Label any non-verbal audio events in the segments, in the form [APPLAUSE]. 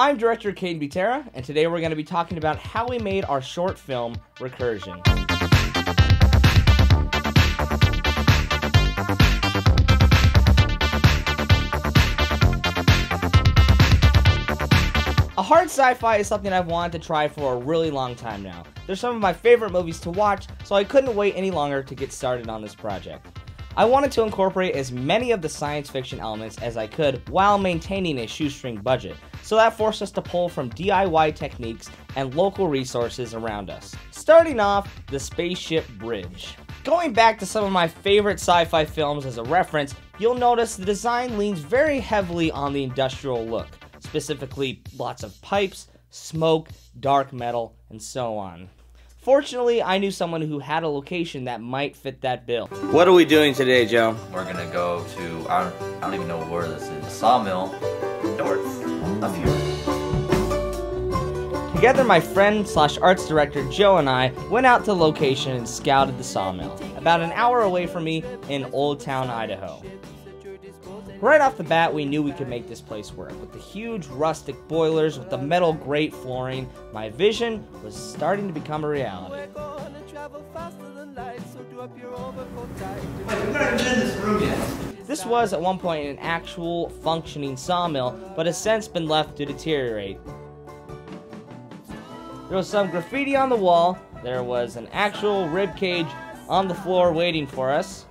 I'm director Caden Butera, and today we're going to be talking about how we made our short film, Recursion. A hard sci-fi is something I've wanted to try for a really long time now. They're some of my favorite movies to watch, so I couldn't wait any longer to get started on this project. I wanted to incorporate as many of the science fiction elements as I could while maintaining a shoestring budget, so that forced us to pull from DIY techniques and local resources around us. Starting off, the Spaceship Bridge. Going back to some of my favorite sci-fi films as a reference, you'll notice the design leans very heavily on the industrial look specifically lots of pipes, smoke, dark metal, and so on. Fortunately, I knew someone who had a location that might fit that bill. What are we doing today, Joe? We're gonna go to, I don't, I don't even know where this is, Sawmill, north of here. Together, my friend slash arts director Joe and I went out to the location and scouted the sawmill, about an hour away from me in Old Town, Idaho. Right off the bat, we knew we could make this place work. With the huge rustic boilers, with the metal grate flooring, my vision was starting to become a reality. This was at one point an actual functioning sawmill, but has since been left to deteriorate. There was some graffiti on the wall, there was an actual rib cage on the floor waiting for us.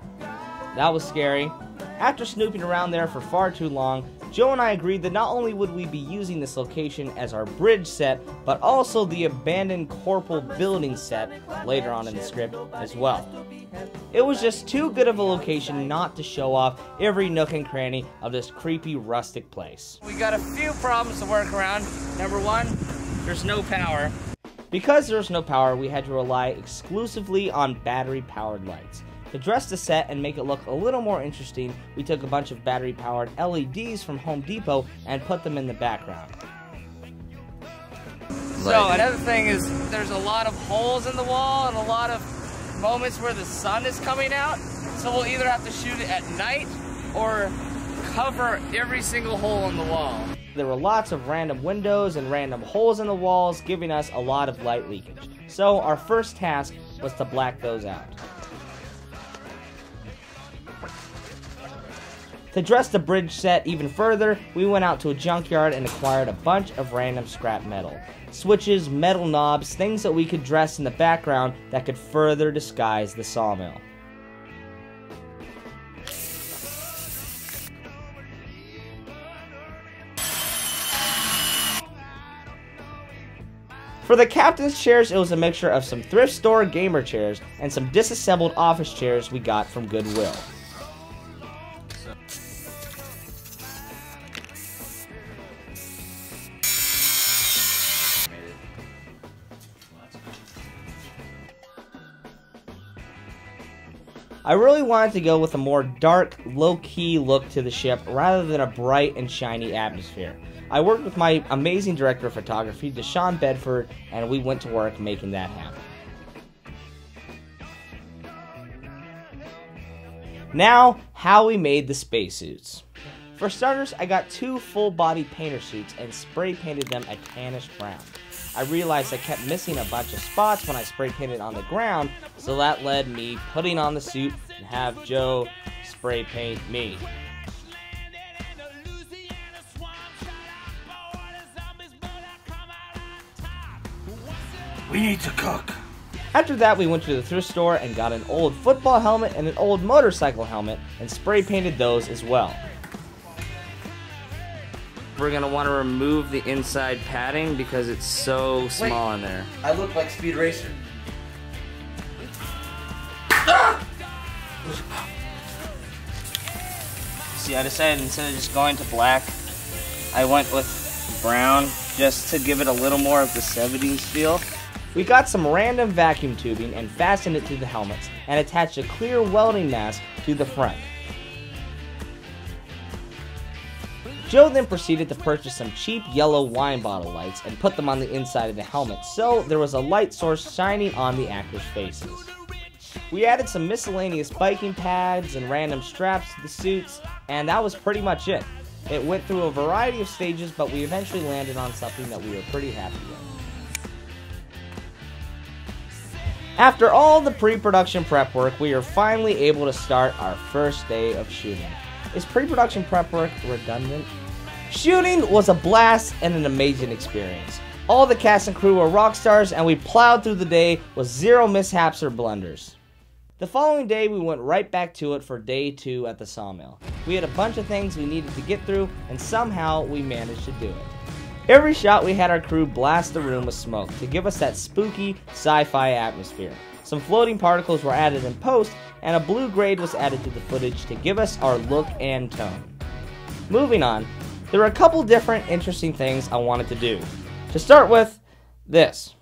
That was scary. After snooping around there for far too long, Joe and I agreed that not only would we be using this location as our bridge set, but also the abandoned Corporal building set later on in the script as well. It was just too good of a location not to show off every nook and cranny of this creepy rustic place. We got a few problems to work around. Number one, there's no power. Because there's no power, we had to rely exclusively on battery powered lights. To dress the set and make it look a little more interesting, we took a bunch of battery powered LEDs from Home Depot and put them in the background. So another thing is there's a lot of holes in the wall and a lot of moments where the sun is coming out. So we'll either have to shoot it at night or cover every single hole in the wall. There were lots of random windows and random holes in the walls, giving us a lot of light leakage. So our first task was to black those out. To dress the bridge set even further, we went out to a junkyard and acquired a bunch of random scrap metal. Switches, metal knobs, things that we could dress in the background that could further disguise the sawmill. For the captain's chairs, it was a mixture of some thrift store gamer chairs and some disassembled office chairs we got from Goodwill. I really wanted to go with a more dark, low-key look to the ship rather than a bright and shiny atmosphere. I worked with my amazing director of photography, Dashawn Bedford, and we went to work making that happen. Now, how we made the spacesuits. For starters, I got two full-body painter suits and spray painted them a tannish brown. I realized I kept missing a bunch of spots when I spray painted on the ground, so that led me putting on the suit and have Joe spray paint me. We need to cook. After that, we went to the thrift store and got an old football helmet and an old motorcycle helmet and spray painted those as well. We're gonna want to remove the inside padding because it's so small Wait. in there. I look like Speed Racer. [GASPS] See, I decided instead of just going to black, I went with brown just to give it a little more of the 70s feel. We got some random vacuum tubing and fastened it to the helmets and attached a clear welding mask to the front. Joe then proceeded to purchase some cheap yellow wine bottle lights and put them on the inside of the helmet so there was a light source shining on the actors' faces. We added some miscellaneous biking pads and random straps to the suits, and that was pretty much it. It went through a variety of stages, but we eventually landed on something that we were pretty happy with. After all the pre-production prep work, we are finally able to start our first day of shooting. Is pre-production prep work redundant? Shooting was a blast and an amazing experience. All the cast and crew were rock stars and we plowed through the day with zero mishaps or blunders. The following day, we went right back to it for day two at the sawmill. We had a bunch of things we needed to get through, and somehow we managed to do it. Every shot, we had our crew blast the room with smoke to give us that spooky sci fi atmosphere. Some floating particles were added in post, and a blue grade was added to the footage to give us our look and tone. Moving on, there were a couple different interesting things I wanted to do. To start with, this.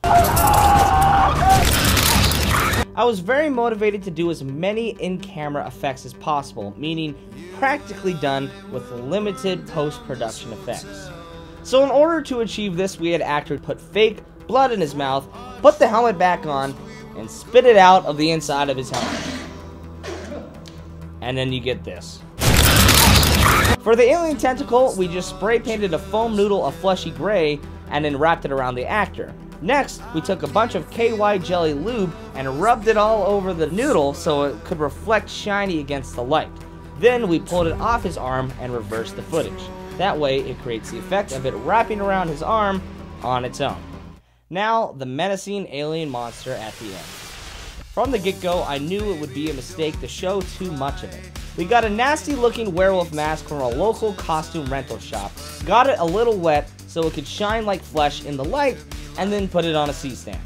I was very motivated to do as many in-camera effects as possible, meaning practically done with limited post-production effects. So in order to achieve this, we had actor put fake blood in his mouth, put the helmet back on, and spit it out of the inside of his helmet. And then you get this. For the alien tentacle, we just spray painted a foam noodle a fleshy gray and then wrapped it around the actor. Next, we took a bunch of KY jelly lube and rubbed it all over the noodle so it could reflect shiny against the light. Then we pulled it off his arm and reversed the footage. That way, it creates the effect of it wrapping around his arm on its own. Now, the menacing alien monster at the end. From the get-go, I knew it would be a mistake to show too much of it. We got a nasty looking werewolf mask from a local costume rental shop, got it a little wet so it could shine like flesh in the light, and then put it on a C-stand.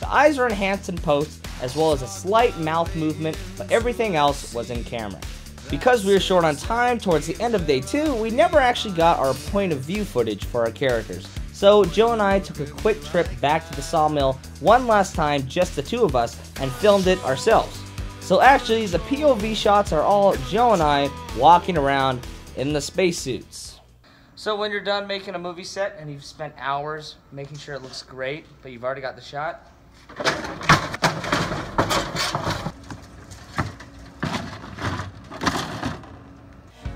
The eyes are enhanced in post, as well as a slight mouth movement, but everything else was in camera. Because we were short on time towards the end of day 2, we never actually got our point of view footage for our characters. So Joe and I took a quick trip back to the sawmill one last time, just the two of us, and filmed it ourselves. So actually, the POV shots are all Joe and I walking around in the spacesuits. So when you're done making a movie set and you've spent hours making sure it looks great, but you've already got the shot,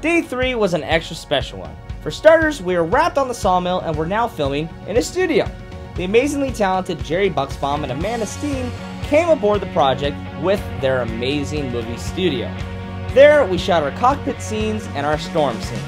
Day 3 was an extra special one. For starters, we were wrapped on the sawmill and we're now filming in a studio. The amazingly talented Jerry Buxbaum and Amanda Steen came aboard the project with their amazing movie studio. There, we shot our cockpit scenes and our storm scenes.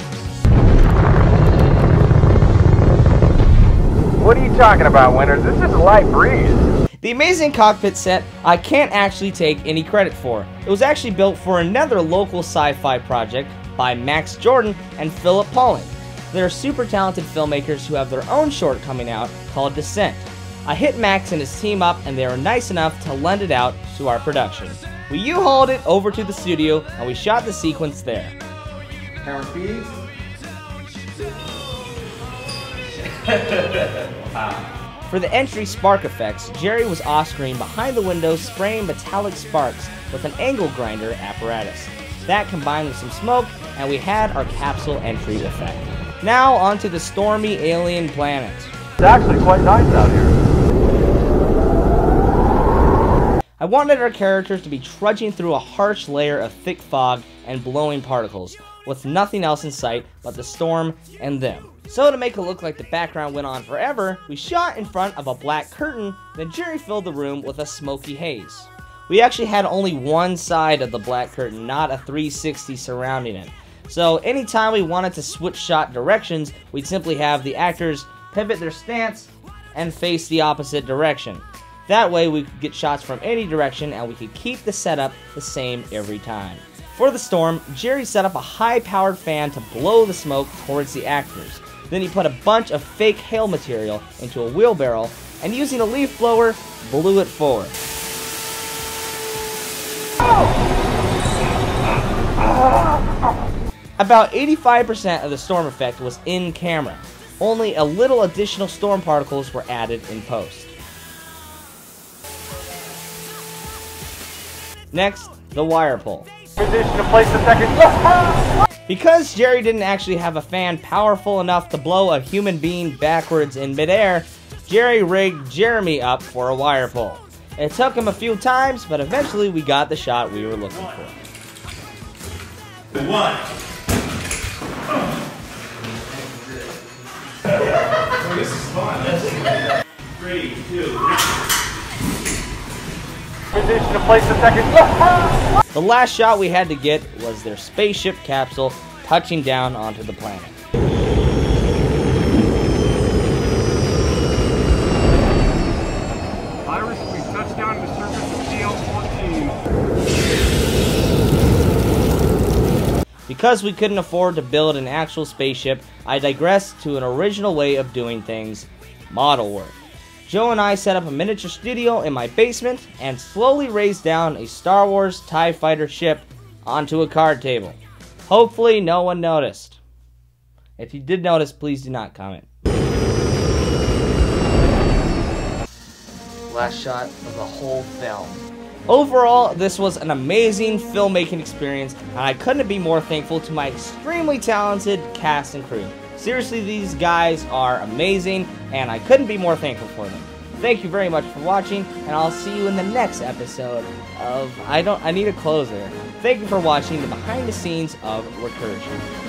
What are you talking about, Winters? This is a light breeze. The amazing cockpit set I can't actually take any credit for. It was actually built for another local sci-fi project by Max Jordan and Philip Poling. They're super talented filmmakers who have their own short coming out called Descent. I hit Max and his team up and they were nice enough to lend it out to our production. We U-hauled it over to the studio and we shot the sequence there. Camera speed. [LAUGHS] For the entry spark effects, Jerry was off-screen behind the window spraying metallic sparks with an angle grinder apparatus. That combined with some smoke, and we had our capsule entry effect. Now onto the stormy alien planet. It's actually quite nice out here. I wanted our characters to be trudging through a harsh layer of thick fog and blowing particles, with nothing else in sight but the storm and them. So to make it look like the background went on forever, we shot in front of a black curtain, then Jerry filled the room with a smoky haze. We actually had only one side of the black curtain, not a 360 surrounding it. So anytime we wanted to switch shot directions, we'd simply have the actors pivot their stance and face the opposite direction. That way we could get shots from any direction and we could keep the setup the same every time. For the storm, Jerry set up a high-powered fan to blow the smoke towards the actors. Then he put a bunch of fake hail material into a wheelbarrow and using a leaf blower, blew it forward. About 85% of the storm effect was in camera. Only a little additional storm particles were added in post. Next, the wire pull. Position to place the second. Because Jerry didn't actually have a fan powerful enough to blow a human being backwards in midair, Jerry rigged Jeremy up for a wire pull. It took him a few times, but eventually we got the shot we were looking for. One. This is fun. Three, two. The last shot we had to get was their spaceship capsule touching down onto the planet. Iris, we touched down to the surface of CL-14. Because we couldn't afford to build an actual spaceship, I digressed to an original way of doing things model work. Joe and I set up a miniature studio in my basement and slowly raised down a Star Wars TIE fighter ship onto a card table. Hopefully, no one noticed. If you did notice, please do not comment. Last shot of the whole film. Overall, this was an amazing filmmaking experience, and I couldn't be more thankful to my extremely talented cast and crew. Seriously, these guys are amazing, and I couldn't be more thankful for them. Thank you very much for watching, and I'll see you in the next episode of I don't I need a closer. Thank you for watching the behind the scenes of Recursion.